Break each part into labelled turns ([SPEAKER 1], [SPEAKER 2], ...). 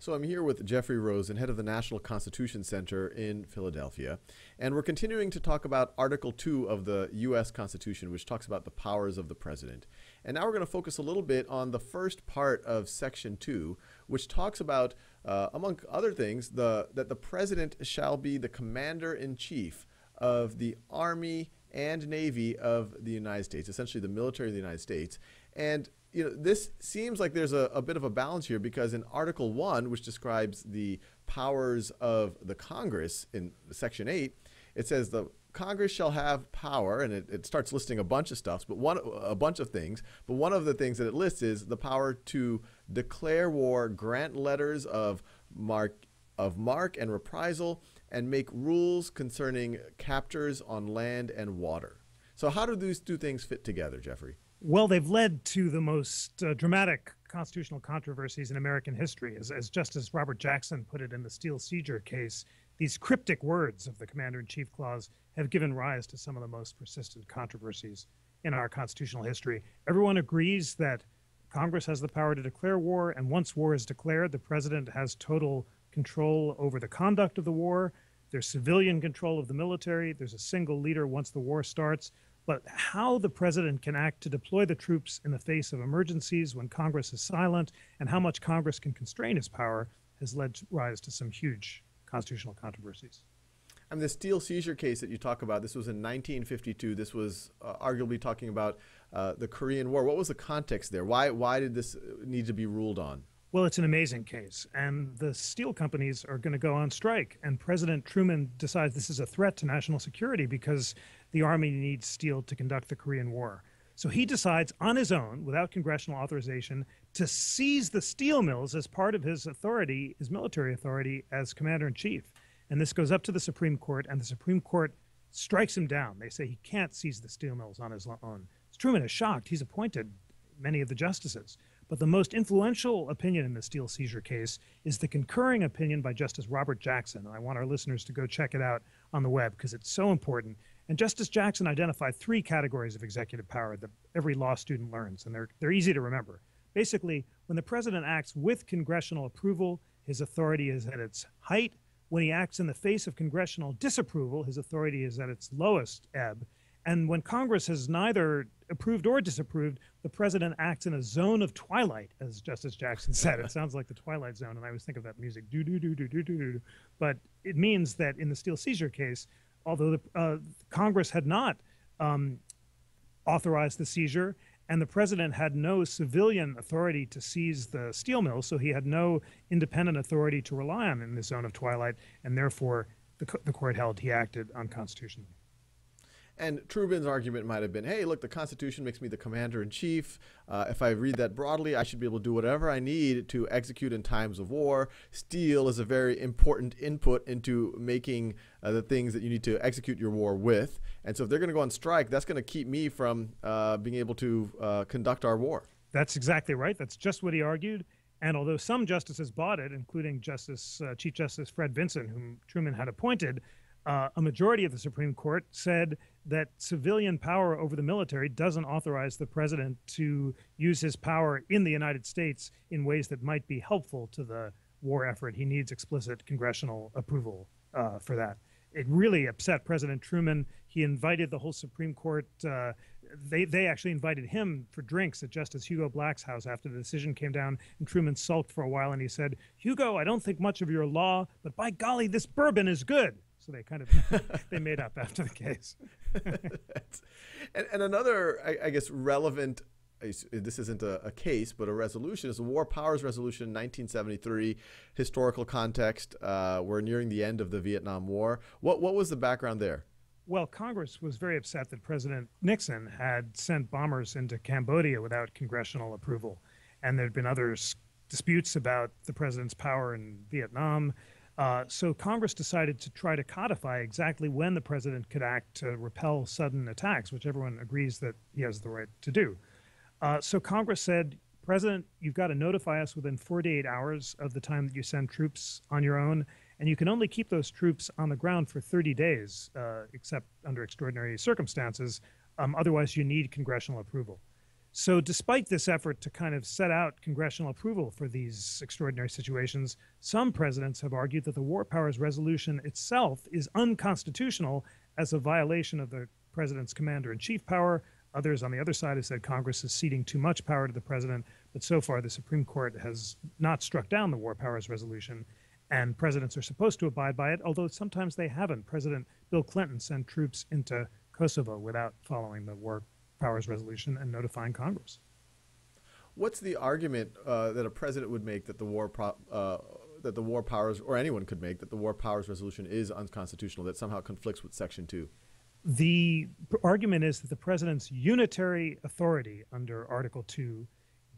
[SPEAKER 1] So I'm here with Jeffrey Rosen, head of the National Constitution Center in Philadelphia, and we're continuing to talk about Article 2 of the U.S. Constitution, which talks about the powers of the president. And now we're going to focus a little bit on the first part of Section 2, which talks about, uh, among other things, the, that the president shall be the commander in chief of the Army and Navy of the United States, essentially the military of the United States. And you know, this seems like there's a, a, bit of a balance here because in Article 1, which describes the powers of the Congress in Section 8, it says the Congress shall have power, and it, it starts listing a bunch of stuff, but one a bunch of things. But one of the things that it lists is the power to declare war, grant letters of marque of marque and reprisal, and make rules concerning captures on land and water. So how do these two things fit together, Jeffrey?
[SPEAKER 2] Well, they've led to the most uh, dramatic constitutional controversies in American history. As, as, Justice Robert Jackson put it in the Steel Seizure case, these cryptic words of the Commander in Chief Clause have given rise to some of the most persistent controversies in our constitutional history. Everyone agrees that Congress has the power to declare war, and once war is declared, the president has total control over the conduct of the war. There's civilian control of the military. There's a single leader once the war starts. But how the president can act to deploy the troops in the face of emergencies when Congress is silent and how much Congress can constrain his power has led to rise to some huge constitutional controversies.
[SPEAKER 1] And the steel seizure case that you talk about, this was in 1952. This was uh, arguably talking about uh, the Korean War. What was the context there? Why, why did this need to be ruled on?
[SPEAKER 2] Well, it's an amazing case, and the steel companies are going to go on strike. And President Truman decides this is a threat to national security because the Army needs steel to conduct the Korean War. So he decides on his own, without congressional authorization, to seize the steel mills as part of his authority, his military authority as commander in chief. And this goes up to the Supreme Court, and the Supreme Court strikes him down. They say he can't seize the steel mills on his own. Truman is shocked. He's appointed many of the justices. But the most influential opinion in the steel seizure case is the concurring opinion by Justice Robert Jackson. And I want our listeners to go check it out on the web because it's so important. And Justice Jackson identified three categories of executive power that every law student learns, and they're, they're easy to remember. Basically, when the president acts with congressional approval, his authority is at its height. When he acts in the face of congressional disapproval, his authority is at its lowest ebb. And when Congress has neither approved or disapproved, the president acts in a zone of twilight, as Justice Jackson said. It sounds like the Twilight Zone, and I always think of that music, do do do do do do do. But it means that in the steel seizure case, although the, uh, Congress had not um, authorized the seizure, and the president had no civilian authority to seize the steel mill, so he had no independent authority to rely on in the zone of twilight, and therefore the, the court held he acted unconstitutionally.
[SPEAKER 1] And Truman's argument might have been, hey, look, the Constitution makes me the commander in chief. Uh, if I read that broadly, I should be able to do whatever I need to execute in times of war. Steel is a very important input into making uh, the things that you need to execute your war with. And so if they're going to go on strike, that's going to keep me from uh, being able to uh, conduct our war.
[SPEAKER 2] That's exactly right. That's just what he argued. And although some justices bought it, including Justice uh, Chief Justice Fred Vinson, whom Truman had appointed, uh, a majority of the Supreme Court said that civilian power over the military doesn't authorize the president to use his power in the United States in ways that might be helpful to the war effort. He needs explicit congressional approval uh, for that. It really upset President Truman. He invited the whole Supreme Court. Uh, they, they actually invited him for drinks at Justice Hugo Black's house after the decision came down. And Truman sulked for a while and he said, Hugo, I don't think much of your law, but by golly, this bourbon is good so they kind of they made up after the case.
[SPEAKER 1] and, and, another, I, I, guess, relevant. This isn't a, a, case, but a resolution is the War Powers Resolution 1973. Historical context: uh, We're nearing the end of the Vietnam War. What what was the background there?
[SPEAKER 2] Well, Congress was very upset that President Nixon had sent bombers into Cambodia without congressional approval, and there had been other disputes about the president's power in Vietnam. Uh, so Congress decided to try to codify exactly when the president could act to repel sudden attacks, which everyone agrees that he has the right to do. Uh, so Congress said, President, you've got to notify us within 48 hours of the time that you send troops on your own, and you can only keep those troops on the ground for 30 days, uh, except under extraordinary circumstances. Um, otherwise, you need congressional approval. So, despite this effort to kind of set out congressional approval for these extraordinary situations, some presidents have argued that the War Powers Resolution itself is unconstitutional as a violation of the president's commander in chief power. Others on the other side have said Congress is ceding too much power to the president. But so far, the Supreme Court has not struck down the War Powers Resolution, and presidents are supposed to abide by it, although sometimes they haven't. President Bill Clinton sent troops into Kosovo without following the War powers resolution and notifying Congress.
[SPEAKER 1] What's the argument uh, that a president would make that the war pro- uh, that the war powers or anyone could make that the war powers resolution is unconstitutional that somehow conflicts with Section Two?
[SPEAKER 2] The argument is that the president's unitary authority under Article Two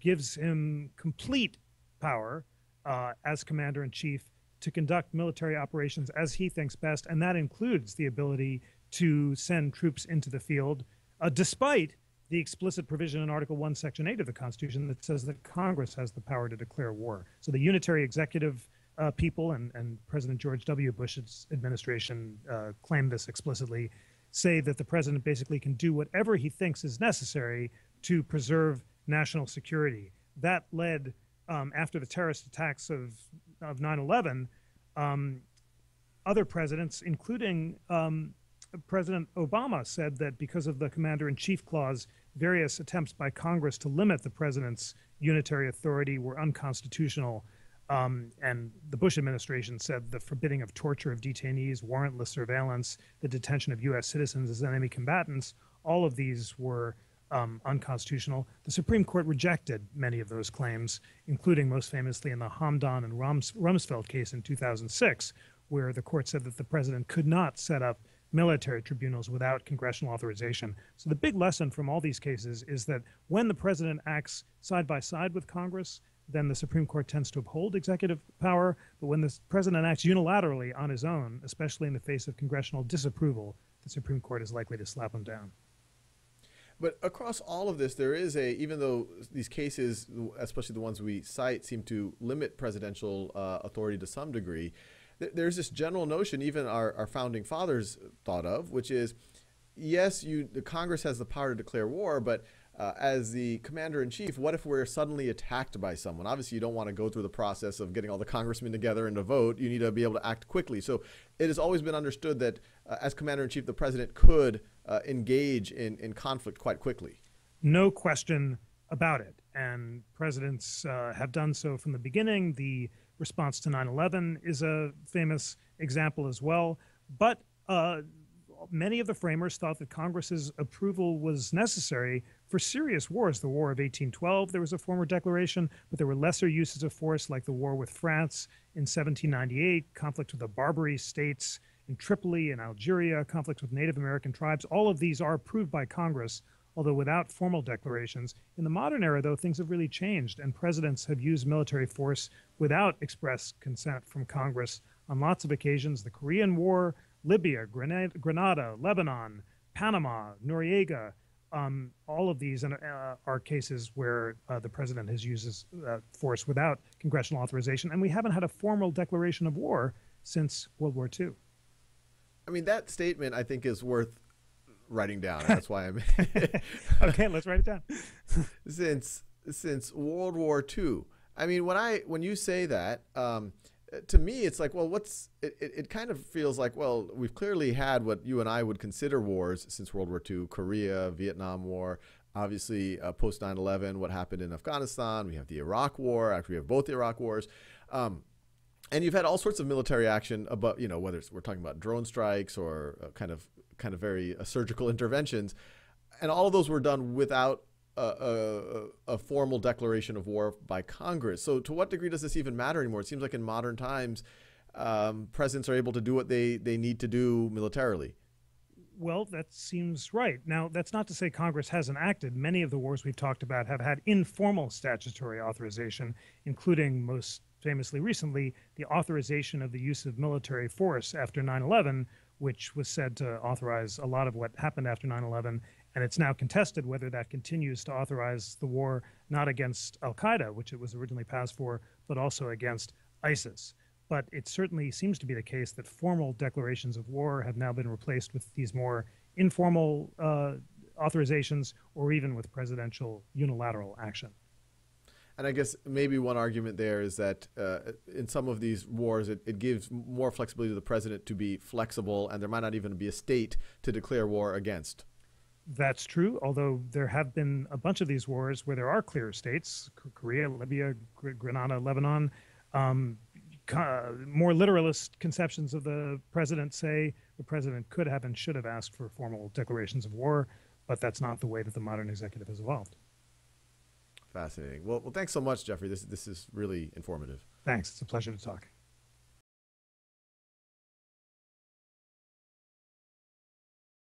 [SPEAKER 2] gives him complete power uh, as commander in chief to conduct military operations as he thinks best, and that includes the ability to send troops into the field uh, despite the explicit provision in Article 1, Section 8 of the Constitution that says that Congress has the power to declare war. So the unitary executive uh, people and, and President George W. Bush's administration uh, claim this explicitly, say that the president basically can do whatever he thinks is necessary to preserve national security. That led, um, after the terrorist attacks of, of 9 11, um, other presidents, including um, President Obama said that because of the commander in chief clause, various attempts by Congress to limit the president's unitary authority were unconstitutional. Um, and the Bush administration said the forbidding of torture of detainees, warrantless surveillance, the detention of U.S. citizens as enemy combatants, all of these were um, unconstitutional. The Supreme Court rejected many of those claims, including most famously in the Hamdan and Rums- Rumsfeld case in 2006, where the court said that the president could not set up military tribunals without congressional authorization. So the big lesson from all these cases is that when the president acts side by side with Congress, then the Supreme Court tends to uphold executive power. But when the president acts unilaterally on his own, especially in the face of congressional disapproval, the Supreme Court is likely to slap him down.
[SPEAKER 1] But across all of this, there is a, even though these cases, especially the ones we cite, seem to limit presidential uh, authority to some degree, there's this general notion, even our, our founding fathers thought of, which is yes, you the Congress has the power to declare war, but uh, as the commander in chief, what if we're suddenly attacked by someone? Obviously, you don't want to go through the process of getting all the congressmen together and to vote. You need to be able to act quickly. So it has always been understood that uh, as commander in chief, the president could uh, engage in, in conflict quite quickly.
[SPEAKER 2] No question about it. And presidents uh, have done so from the beginning. The response to 9 11 is a famous example as well. But uh, many of the framers thought that Congress's approval was necessary for serious wars. The War of 1812, there was a former declaration, but there were lesser uses of force, like the war with France in 1798, conflict with the Barbary states in Tripoli and Algeria, conflict with Native American tribes. All of these are approved by Congress although without formal declarations. In the modern era, though, things have really changed, and presidents have used military force without express consent from Congress on lots of occasions. The Korean War, Libya, Grenada, Lebanon, Panama, Noriega. Um, all of these uh, are cases where uh, the president has used his uh, force without congressional authorization, and we haven't had a formal declaration of war since World War II.
[SPEAKER 1] I mean, that statement I think is worth writing down. That's why I'm.
[SPEAKER 2] okay, let's write it down.
[SPEAKER 1] since since World War II, I mean, when I when you say that, um, to me, it's like, well, what's it, it, kind of feels like, well, we've clearly had what you and I would consider wars since World War II: Korea, Vietnam War. Obviously, uh, post 9/11, what happened in Afghanistan? We have the Iraq War. Actually, we have both the Iraq wars. Um, and you've had all sorts of military action about you know whether we're talking about drone strikes or uh, kind of kind of very uh, surgical interventions, and all of those were done without a, a, a, formal declaration of war by Congress. So, to what degree does this even matter anymore? It seems like in modern times, um, presidents are able to do what they, they need to do militarily.
[SPEAKER 2] Well, that seems right. Now, that's not to say Congress hasn't acted. Many of the wars we've talked about have had informal statutory authorization, including most famously recently the authorization of the use of military force after 9 11, which was said to authorize a lot of what happened after 9 11. And it's now contested whether that continues to authorize the war not against Al Qaeda, which it was originally passed for, but also against ISIS. But it certainly seems to be the case that formal declarations of war have now been replaced with these more informal uh, authorizations or even with presidential unilateral action.
[SPEAKER 1] And I guess maybe one argument there is that uh, in some of these wars, it, it, gives more flexibility to the president to be flexible, and there might not even be a state to declare war against.
[SPEAKER 2] That's true, although there have been a bunch of these wars where there are clear states Korea, Libya, Grenada, Lebanon. Um, more literalist conceptions of the president say the president could have and should have asked for formal declarations of war, but that's not the way that the modern executive has evolved.
[SPEAKER 1] Fascinating. Well, well, thanks so much, Jeffrey. This this is really informative.
[SPEAKER 2] Thanks. It's a pleasure to talk.